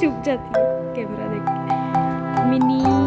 चुप जाती है कैमरा देख के। मिनी